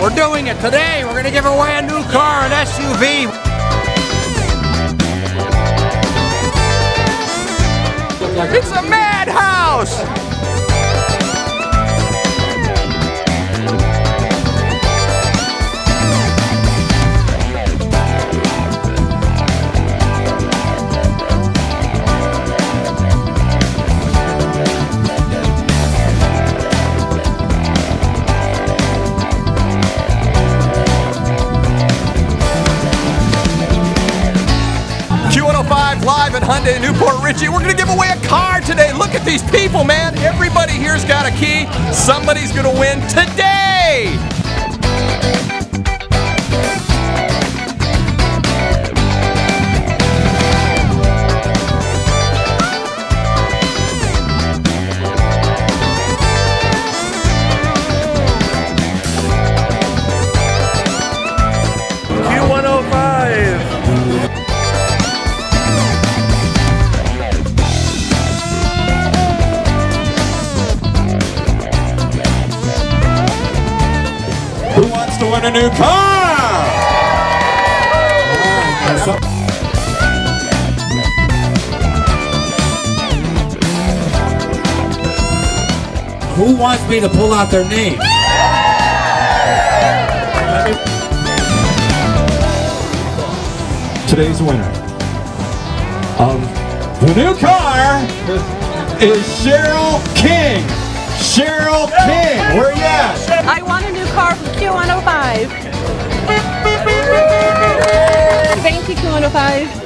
We're. Doing it today. We're going to give away a new car, an SUV. It's a madhouse. Q105 live at Hyundai New Port Richey. We're going to give away a car today. Look at these people, man. Everybody here's got a key. Somebody's going to win today. A new car? Who wants me to pull out their name? Today's winner of the new car is Cheryl King. Cheryl King, where you at? I Q105.